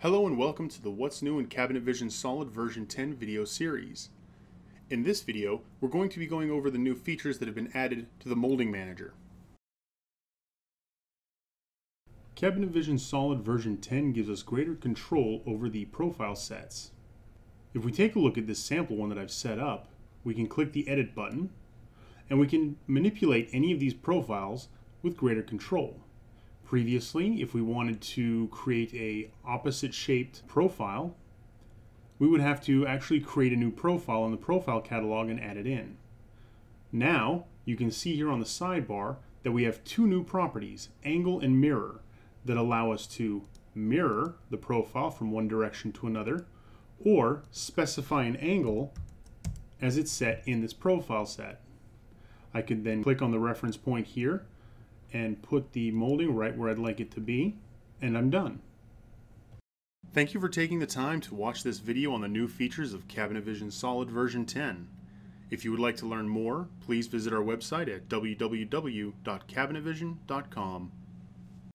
Hello and welcome to the What's New in Cabinet Vision Solid version 10 video series. In this video, we're going to be going over the new features that have been added to the Molding Manager. Cabinet Vision Solid version 10 gives us greater control over the profile sets. If we take a look at this sample one that I've set up, we can click the Edit button, and we can manipulate any of these profiles with greater control. Previously, if we wanted to create a opposite shaped profile, we would have to actually create a new profile in the profile catalog and add it in. Now, you can see here on the sidebar that we have two new properties, angle and mirror, that allow us to mirror the profile from one direction to another, or specify an angle as it's set in this profile set. I could then click on the reference point here and put the molding right where I'd like it to be, and I'm done. Thank you for taking the time to watch this video on the new features of Cabinet Vision Solid version 10. If you would like to learn more, please visit our website at www.cabinetvision.com.